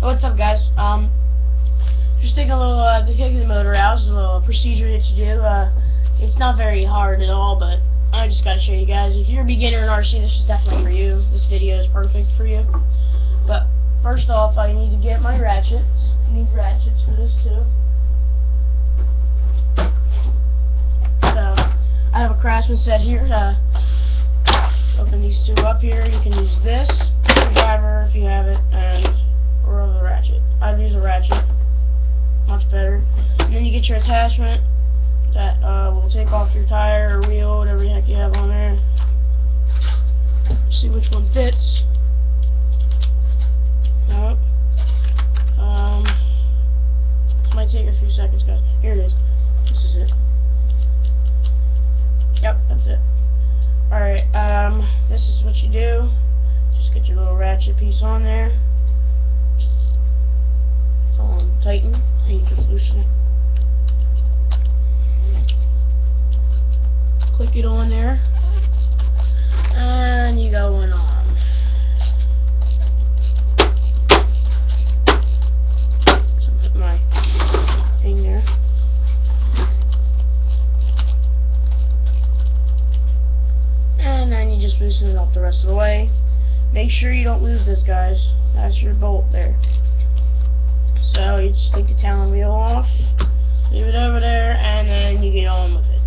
What's up, guys? Um, just taking a little, uh, taking the motor out. It's a little procedure that you do. Uh, it's not very hard at all, but I just gotta show you guys. If you're a beginner in RC, this is definitely for you. This video is perfect for you. But first off, I need to get my ratchets. I need ratchets for this too. So I have a Craftsman set here. Open these two up here. You can use this screwdriver if you have it, and ratchet. I'd use a ratchet, much better. And then you get your attachment that uh, will take off your tire or wheel, whatever the heck you have on there. See which one fits. Nope. Um, this might take a few seconds, guys. Here it is. This is it. Yep, that's it. Alright, um, this is what you do. Just get your little ratchet piece on there. It's on tighten, and you just loosen it. Click it on there. And you go on. So put my thing there. And then you just loosen it up the rest of the way. Make sure you don't lose this, guys. That's your bolt there. So you just take the talon wheel off, leave it over there, and then you get on with it.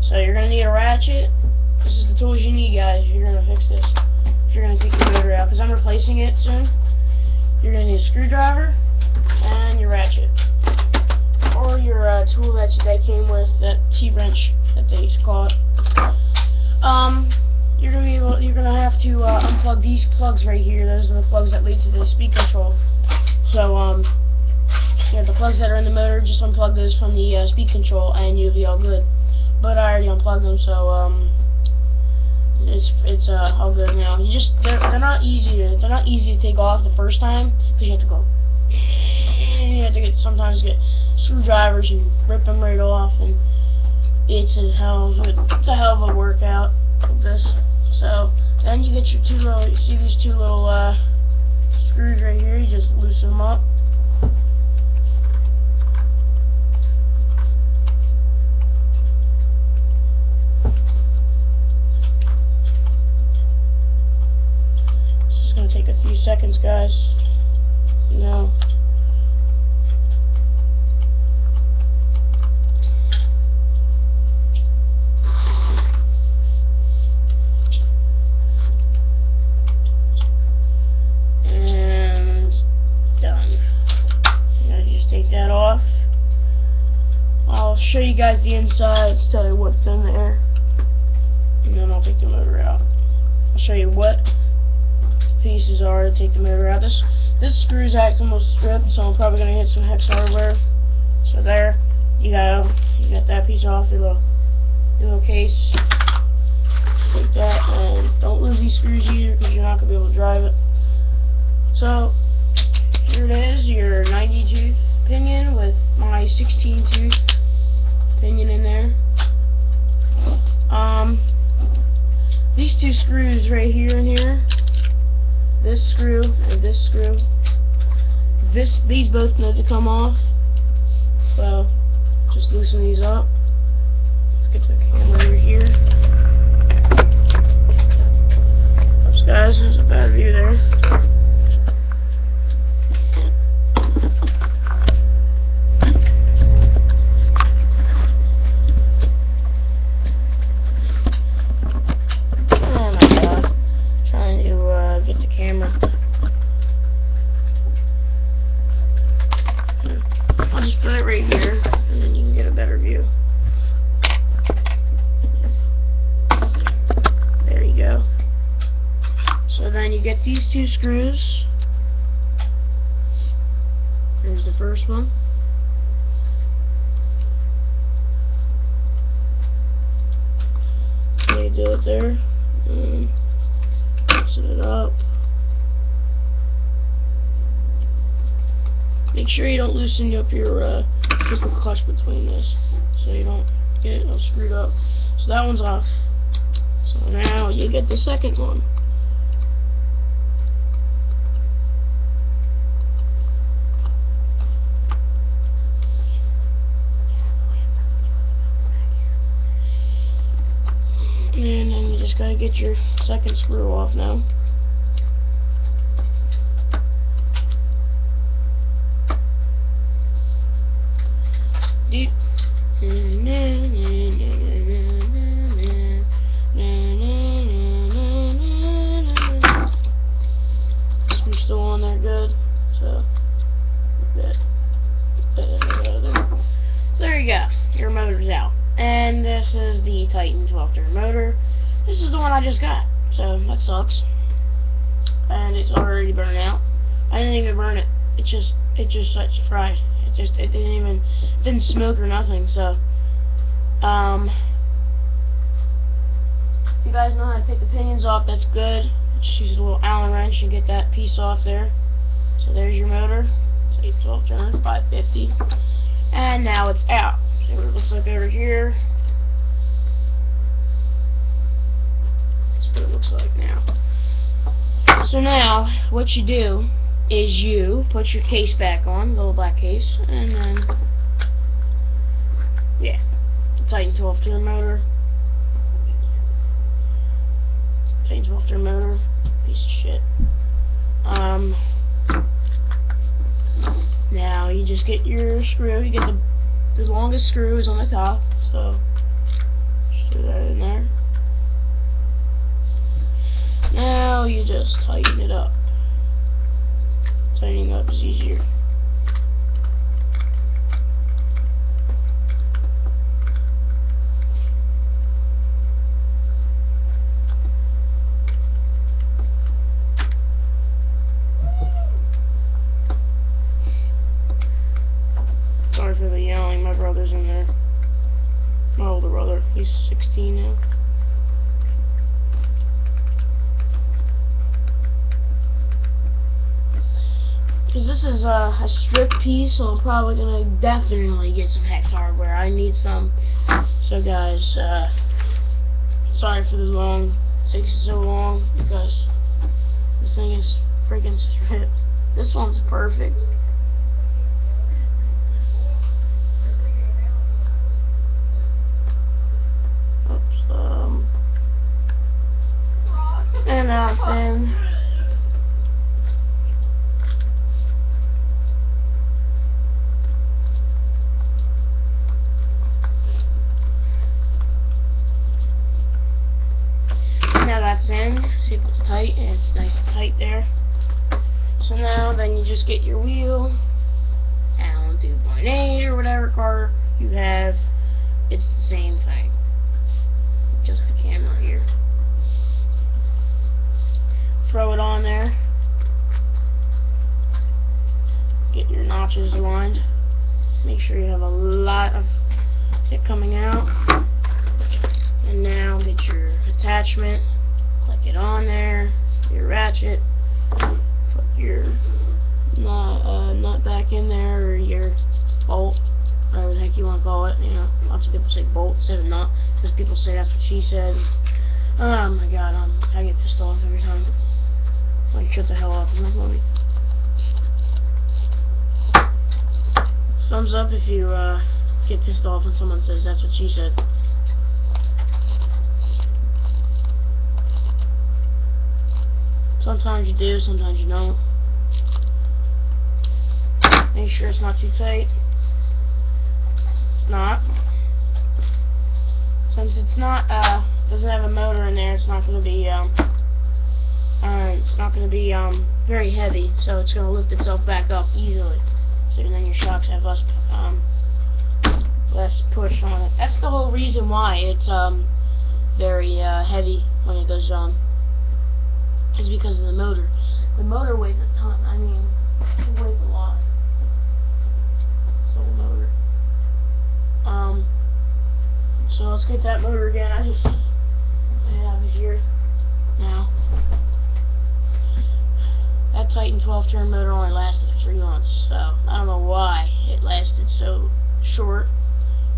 So you're gonna need a ratchet. This is the tools you need, guys. You're gonna fix this. If you're gonna take the motor out, because I'm replacing it soon. You're gonna need a screwdriver and your ratchet, or your uh, tool that that came with that T-wrench that they to call it. Um, you're gonna be able, you're gonna have to uh, unplug these plugs right here. Those are the plugs that lead to the speed control. So um, yeah, the plugs that are in the motor, just unplug those from the uh, speed control, and you'll be all good. But I already unplugged them, so um, it's it's uh, all good now. You just they're they're not easy to they're not easy to take off the first time because you have to go. You have to get sometimes get screwdrivers and rip them right off, and it's a hell of a it's a hell of a workout. This so then you get your two little see these two little uh, screws right here. You just loosen them up. It's just gonna take a few seconds, guys. You know. And done. Now you just take that off. I'll show you guys the insides, tell you what's in there. And then I'll take the motor out. I'll show you what pieces are to take the motor out. This this screw's almost stripped, so I'm probably gonna hit some hex hardware. So there, you got you got that piece off your little your little case. Take that and don't lose these screws either because you're not gonna be able to drive it. So here it is, your 90 tooth pinion with my 16 tooth pinion in there. Um, these two screws right here and here, this screw and this screw, this these both need to come off. So just loosen these up. Let's get the camera over here. Oops, guys, there's a bad view there. Oh my god. Trying to uh, get the camera. I'll just put it right here and then you can get a better view. There you go. So then you get these two screws. Here's the first one. You do it there. And loosen it up. Make sure you don't loosen up your uh, slipper clutch between this, so you don't get it all screwed up. So that one's off. So now you get the second one. get your second screw off now. This is the one I just got. So that sucks. And it's already burned out. I didn't even burn it. It just it just such fried. It just it didn't even didn't smoke or nothing. So um if you guys know how to take the pinions off, that's good. Just use a little Allen wrench and get that piece off there. So there's your motor. It's 812 turn, 550. And now it's out. See what it looks like over here. What it looks like now. So now, what you do is you put your case back on, little black case, and then, yeah, Titan 12 turn motor. Titan 12 turn motor, piece of shit. Um, now you just get your screw, you get the, the longest screw is on the top, so just throw that in there. Now you just tighten it up. Tightening up is easier. Sorry for the yelling, my brother's in there. My older brother, he's 16 now. Because this is a, a strip piece, so I'm probably going to definitely get some hex hardware. I need some. So guys, uh, sorry for the long, takes so long, because the thing is freaking stripped. This one's perfect. Oops, um, and now then. Now that's in. See if it's tight, and it's nice and tight there. So now, then you just get your wheel, Allen 2.8 or whatever car you have. It's the same thing. Just the camera here. Throw it on there. Get your notches aligned. Make sure you have a lot of it coming out. And now get your attachment, click it on there, your ratchet, put your nut, uh, nut back in there, or your bolt, whatever the heck you want to call it. You know, lots of people say bolt instead of nut, because people say that's what she said. Oh my god, I'm, I get pissed off every time. Like, shut the hell up, not funny. Thumbs up if you, uh, get pissed off when someone says that's what she said. Sometimes you do, sometimes you don't. Make sure it's not too tight. It's not. Since it's not, uh, doesn't have a motor in there, it's not going to be, um, uh, it's not going to be, um, very heavy, so it's going to lift itself back up easily. So then your shocks have less, um, less push on it. That's the whole reason why it's, um, very, uh, heavy when it goes, um, is because of the motor. The motor weighs a ton. I mean, it weighs a lot. So motor. Um. So let's get that motor again. I just I have it here now. That Titan 12 turn motor only lasted three months, so I don't know why it lasted so short.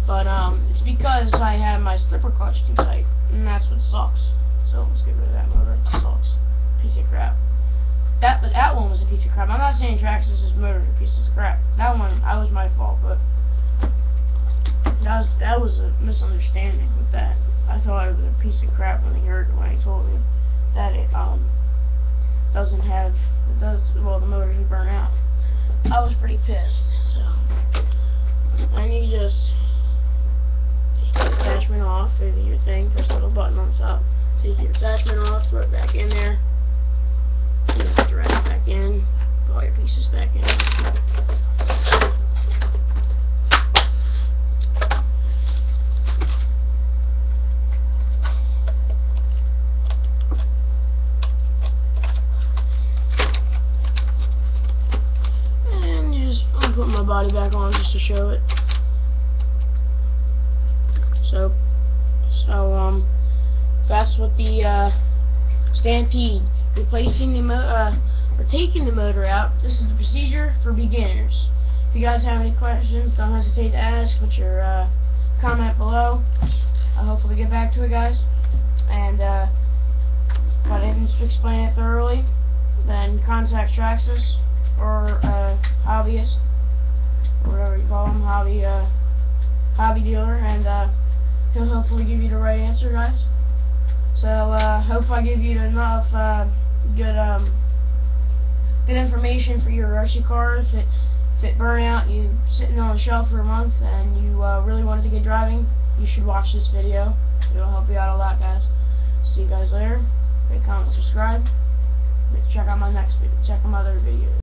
But um, it's because I had my slipper clutch too tight, and that's what sucks. So let's get rid of that motor. It sucks piece of crap. That but that one was a piece of crap. I'm not saying Traxxas's motors are pieces of crap. That one, that was my fault, but that was that was a misunderstanding with that. I thought it was a piece of crap when he heard when he told me. that it um doesn't have does well the motors will burn out. I was pretty pissed, so and you just take the attachment off of your thing, press the little button on top, take your attachment off, throw it back in there, it back in, put all your pieces back in. And just, I'm putting my body back on just to show it. So, so, um, that's what the, uh, Stampede, replacing the uh, or taking the motor out. This is the procedure for beginners. If you guys have any questions, don't hesitate to ask. Put your, uh, comment below. I'll hopefully get back to it, guys. And, uh, if I didn't explain it thoroughly, then contact Traxxas or uh, hobbyist, or whatever you call him, hobby uh, hobby dealer, and uh, he'll hopefully give you the right answer, guys. So uh, hope I give you enough uh, good um, good information for your RC car. If it if it burn out, you sitting on a shelf for a month, and you uh, really wanted to get driving, you should watch this video. It'll help you out a lot, guys. See you guys later. Rate, comment, subscribe. Check out my next video. Check out my other videos.